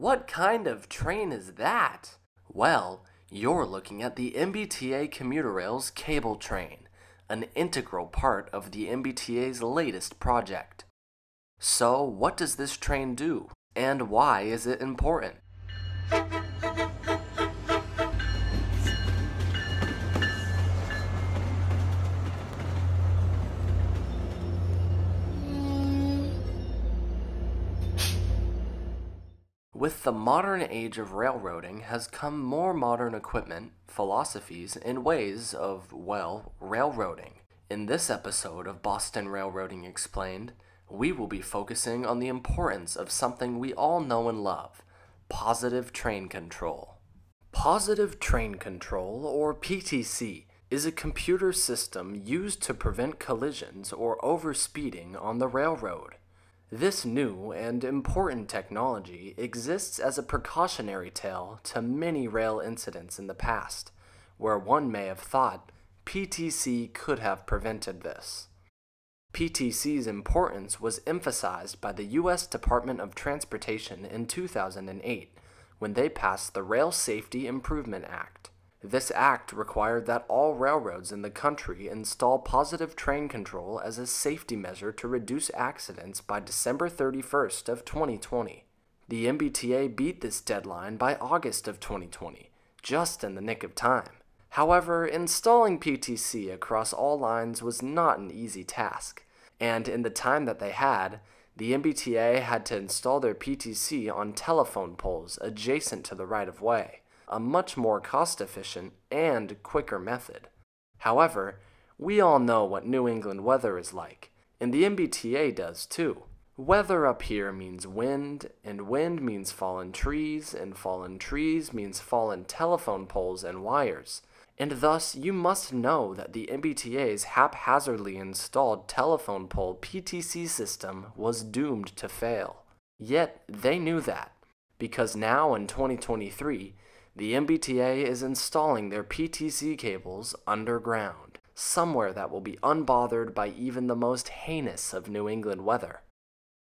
What kind of train is that? Well, you're looking at the MBTA commuter rail's cable train, an integral part of the MBTA's latest project. So, what does this train do, and why is it important? With the modern age of railroading has come more modern equipment, philosophies, and ways of, well, railroading. In this episode of Boston Railroading Explained, we will be focusing on the importance of something we all know and love positive train control. Positive Train Control, or PTC, is a computer system used to prevent collisions or overspeeding on the railroad. This new and important technology exists as a precautionary tale to many rail incidents in the past, where one may have thought PTC could have prevented this. PTC's importance was emphasized by the U.S. Department of Transportation in 2008 when they passed the Rail Safety Improvement Act. This act required that all railroads in the country install positive train control as a safety measure to reduce accidents by December 31st of 2020. The MBTA beat this deadline by August of 2020, just in the nick of time. However, installing PTC across all lines was not an easy task, and in the time that they had, the MBTA had to install their PTC on telephone poles adjacent to the right of way, a much more cost efficient and quicker method. However, we all know what New England weather is like, and the MBTA does too. Weather up here means wind, and wind means fallen trees, and fallen trees means fallen telephone poles and wires and thus you must know that the MBTA's haphazardly installed telephone pole PTC system was doomed to fail. Yet they knew that, because now in 2023, the MBTA is installing their PTC cables underground, somewhere that will be unbothered by even the most heinous of New England weather.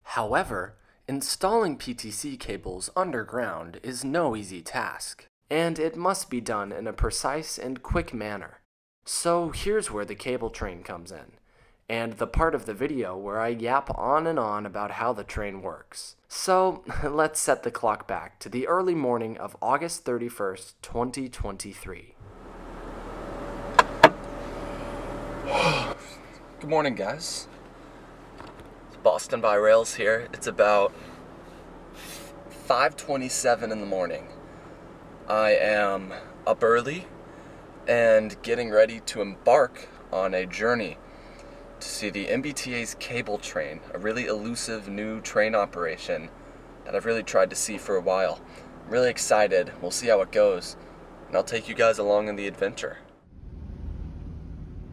However, installing PTC cables underground is no easy task and it must be done in a precise and quick manner. So here's where the cable train comes in, and the part of the video where I yap on and on about how the train works. So let's set the clock back to the early morning of August 31st, 2023. Good morning, guys. It's Boston by Rails here. It's about 5:27 in the morning. I am up early and getting ready to embark on a journey to see the MBTA's cable train, a really elusive new train operation that I've really tried to see for a while. I'm really excited. We'll see how it goes, and I'll take you guys along in the adventure.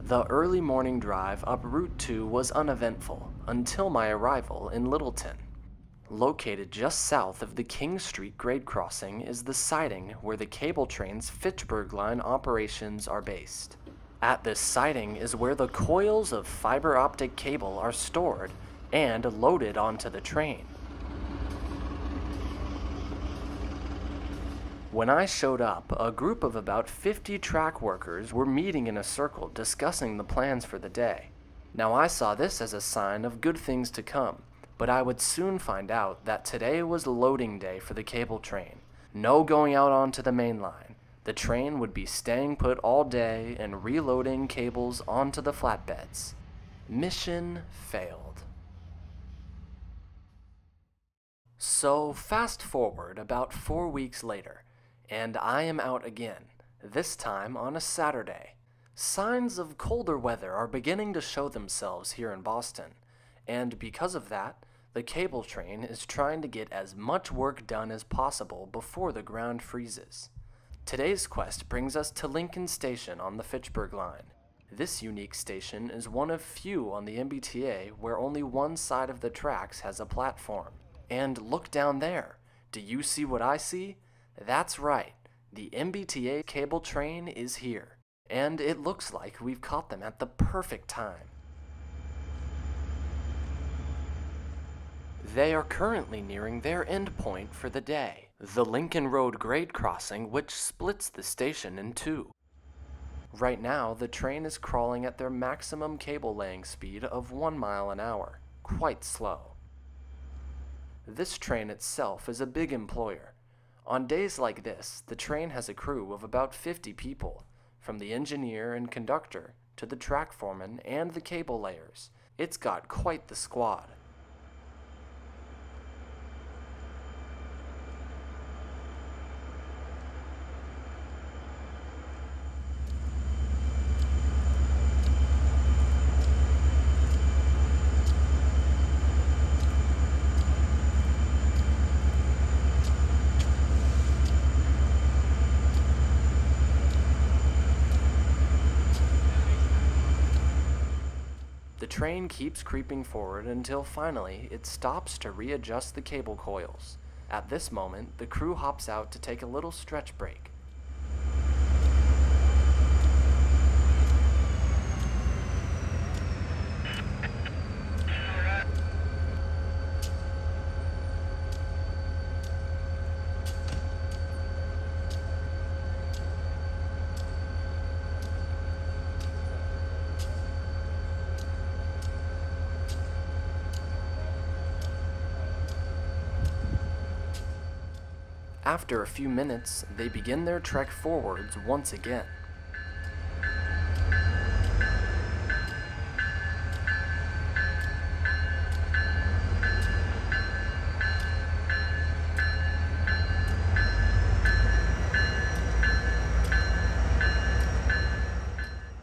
The early morning drive up Route 2 was uneventful until my arrival in Littleton. Located just south of the King Street grade crossing is the siding where the cable train's Fitchburg line operations are based. At this siding is where the coils of fiber optic cable are stored and loaded onto the train. When I showed up, a group of about 50 track workers were meeting in a circle discussing the plans for the day. Now I saw this as a sign of good things to come but I would soon find out that today was loading day for the cable train. No going out onto the main line. The train would be staying put all day and reloading cables onto the flatbeds. Mission failed. So, fast forward about four weeks later, and I am out again, this time on a Saturday. Signs of colder weather are beginning to show themselves here in Boston and because of that, the cable train is trying to get as much work done as possible before the ground freezes. Today's quest brings us to Lincoln Station on the Fitchburg line. This unique station is one of few on the MBTA where only one side of the tracks has a platform. And look down there. Do you see what I see? That's right. The MBTA cable train is here. And it looks like we've caught them at the perfect time. They are currently nearing their endpoint for the day, the Lincoln Road grade crossing, which splits the station in two. Right now, the train is crawling at their maximum cable laying speed of 1 mile an hour, quite slow. This train itself is a big employer. On days like this, the train has a crew of about 50 people, from the engineer and conductor to the track foreman and the cable layers. It's got quite the squad. The train keeps creeping forward until finally it stops to readjust the cable coils. At this moment, the crew hops out to take a little stretch break. After a few minutes, they begin their trek forwards once again.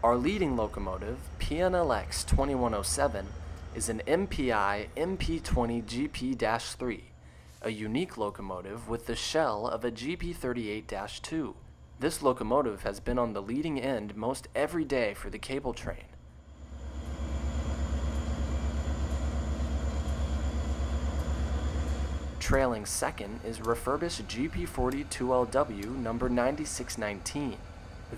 Our leading locomotive, PNLX 2107, is an MPI MP20 GP-3 a unique locomotive with the shell of a GP38-2. This locomotive has been on the leading end most every day for the cable train. Trailing second is refurbished GP40-2LW number 9619.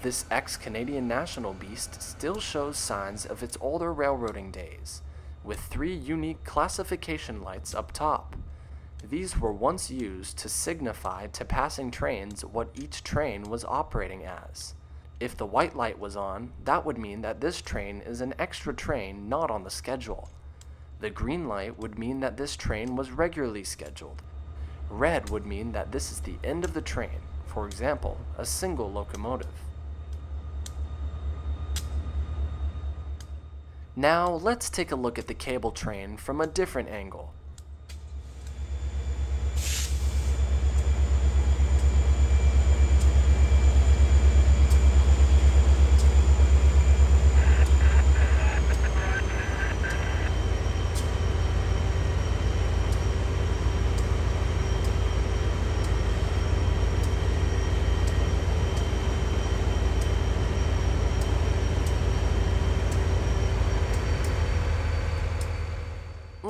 This ex-Canadian National beast still shows signs of its older railroading days, with three unique classification lights up top. These were once used to signify to passing trains what each train was operating as. If the white light was on, that would mean that this train is an extra train not on the schedule. The green light would mean that this train was regularly scheduled. Red would mean that this is the end of the train, for example, a single locomotive. Now let's take a look at the cable train from a different angle.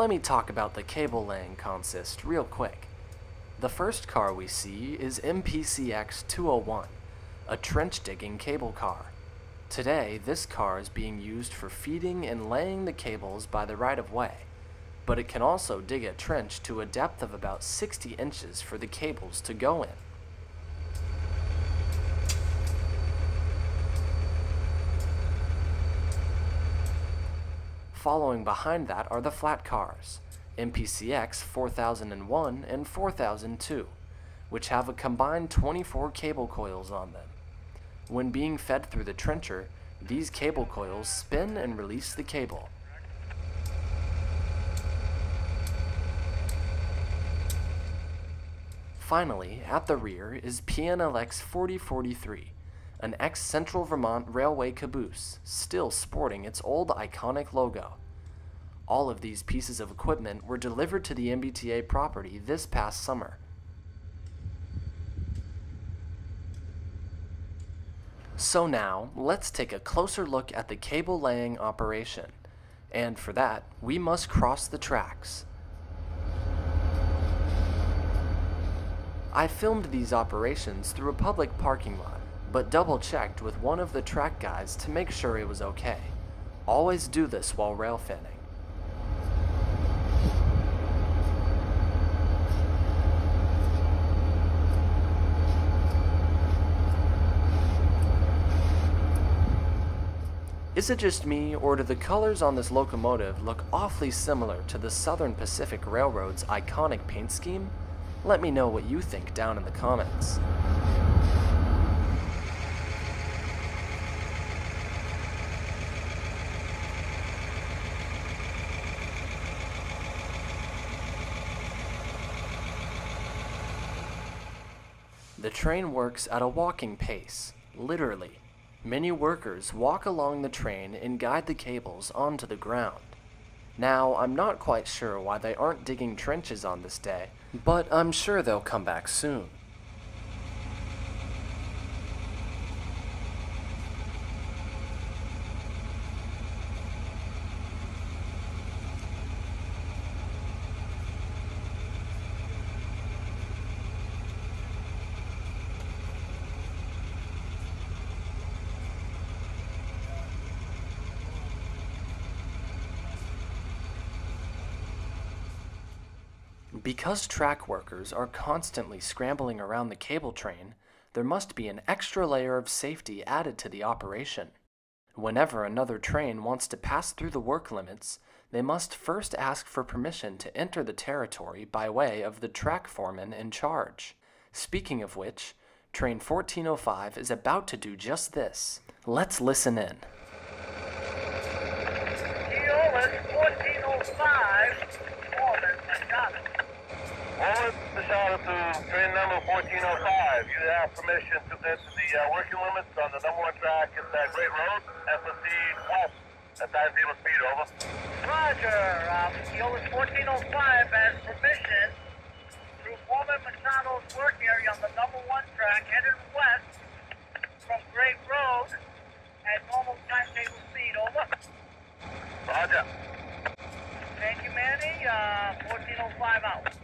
Let me talk about the cable laying consist real quick. The first car we see is MPCX 201, a trench digging cable car. Today, this car is being used for feeding and laying the cables by the right of way, but it can also dig a trench to a depth of about 60 inches for the cables to go in. Following behind that are the flat cars, MPCX 4001 and 4002, which have a combined 24 cable coils on them. When being fed through the trencher, these cable coils spin and release the cable. Finally, at the rear is PNLX 4043, an ex-Central Vermont Railway caboose, still sporting its old iconic logo. All of these pieces of equipment were delivered to the MBTA property this past summer. So now, let's take a closer look at the cable laying operation. And for that, we must cross the tracks. I filmed these operations through a public parking lot but double checked with one of the track guys to make sure he was okay. Always do this while rail fanning. Is it just me, or do the colors on this locomotive look awfully similar to the Southern Pacific Railroad's iconic paint scheme? Let me know what you think down in the comments. The train works at a walking pace, literally. Many workers walk along the train and guide the cables onto the ground. Now, I'm not quite sure why they aren't digging trenches on this day, but I'm sure they'll come back soon. Because track workers are constantly scrambling around the cable train, there must be an extra layer of safety added to the operation. Whenever another train wants to pass through the work limits, they must first ask for permission to enter the territory by way of the track foreman in charge. Speaking of which, train 1405 is about to do just this. Let's listen in. TOS 1405, foreman, I it. Over the shot to train number 1405. You have permission to enter the uh, working limits on the number one track at that Great Road, SSC West. At time zero speed, over. Roger, um, TOS 1405 has permission through Foreman Machado's work area on the number one track headed west from Great Road at normal timetable speed, over. Roger. Thank you, Manny. Uh, 1405 out.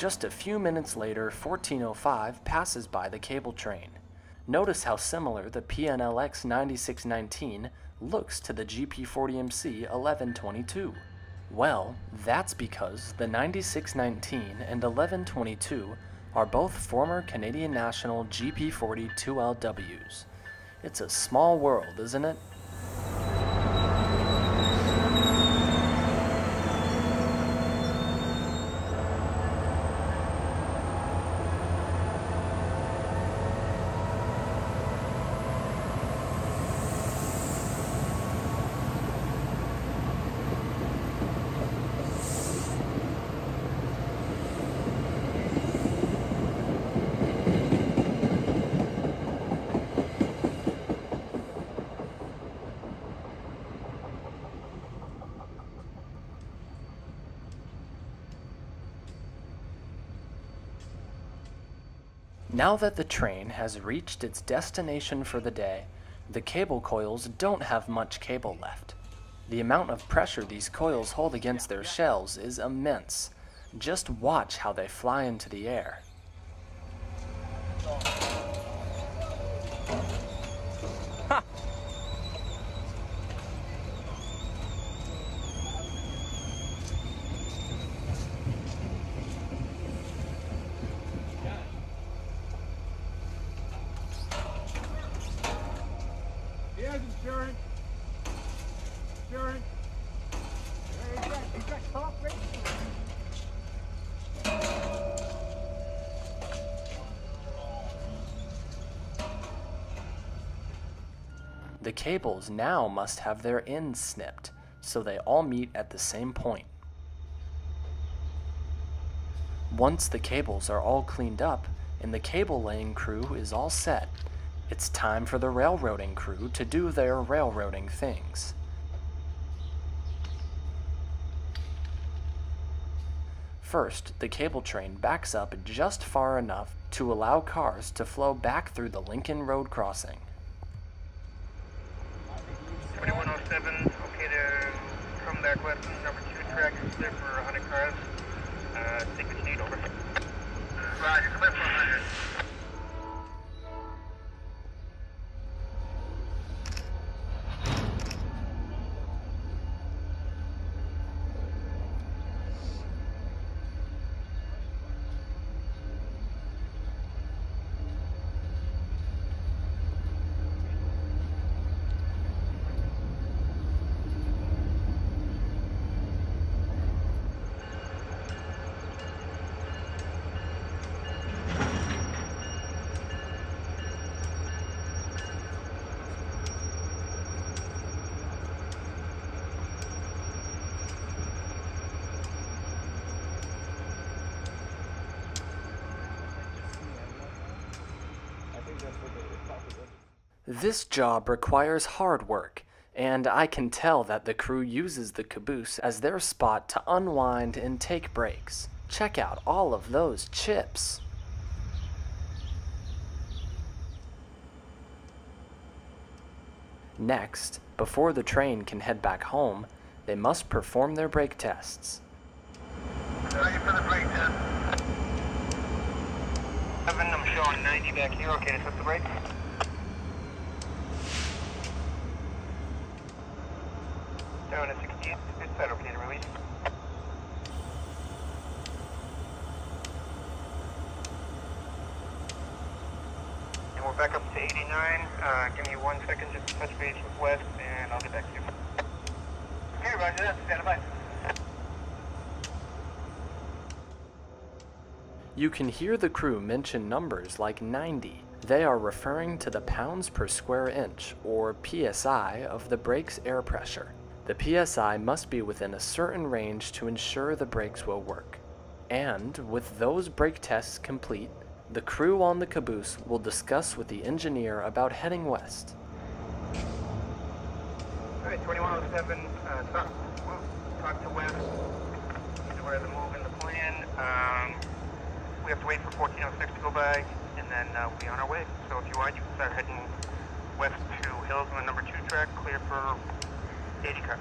Just a few minutes later, 1405 passes by the cable train. Notice how similar the PNLX 9619 looks to the GP40MC 1122. Well, that's because the 9619 and 1122 are both former Canadian National GP40 2LWs. It's a small world, isn't it? Now that the train has reached its destination for the day, the cable coils don't have much cable left. The amount of pressure these coils hold against their shells is immense. Just watch how they fly into the air. The cables now must have their ends snipped, so they all meet at the same point. Once the cables are all cleaned up and the cable laying crew is all set, it's time for the railroading crew to do their railroading things. First, the cable train backs up just far enough to allow cars to flow back through the Lincoln Road crossing. 2107, okay to come back west number two track, is clear for 100 cars. Uh, take what you over. Roger, clear for 100. This job requires hard work, and I can tell that the crew uses the caboose as their spot to unwind and take breaks. Check out all of those chips. Next, before the train can head back home, they must perform their brake tests. Ready for the brake test. Seven, I'm showing 90 back here. Okay to set the brake. Uh, give me one second just to touch base with West, and I'll get back to you. Okay, roger. Stand by. You can hear the crew mention numbers like 90. They are referring to the pounds per square inch, or PSI, of the brake's air pressure. The PSI must be within a certain range to ensure the brakes will work. And with those brake tests complete, the crew on the caboose will discuss with the engineer about heading west. All right, 2107, uh, talk, well, talk to West. Aware of the move and the plan. Um, we have to wait for 1406 to go by, and then uh, we'll be on our way. So if you want, you can start heading west to Hills on the number two track, clear for 80 cars.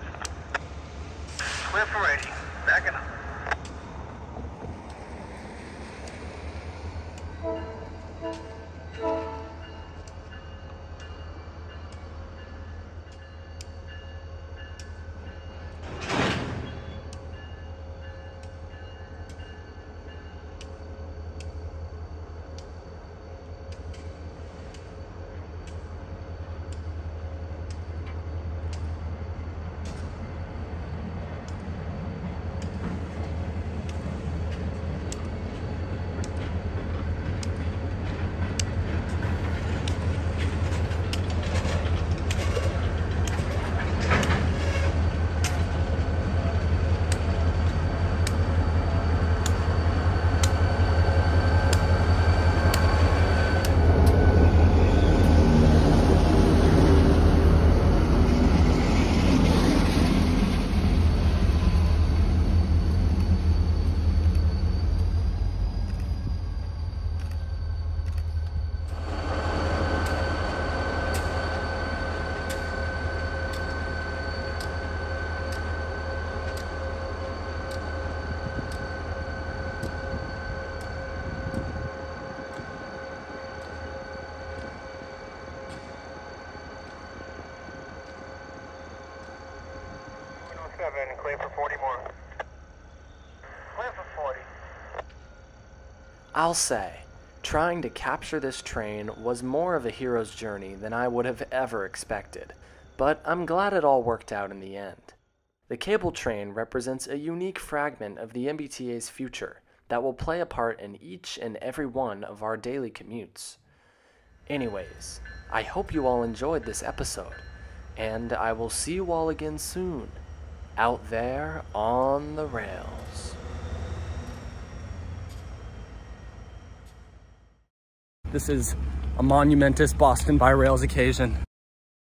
Clear for 80. Backing up. Seven, clear for 40 more. Clear for 40. I'll say, trying to capture this train was more of a hero's journey than I would have ever expected, but I'm glad it all worked out in the end. The cable train represents a unique fragment of the MBTA's future that will play a part in each and every one of our daily commutes. Anyways, I hope you all enjoyed this episode, and I will see you all again soon, out there on the rails. This is a monumentous Boston by Rails occasion.